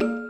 you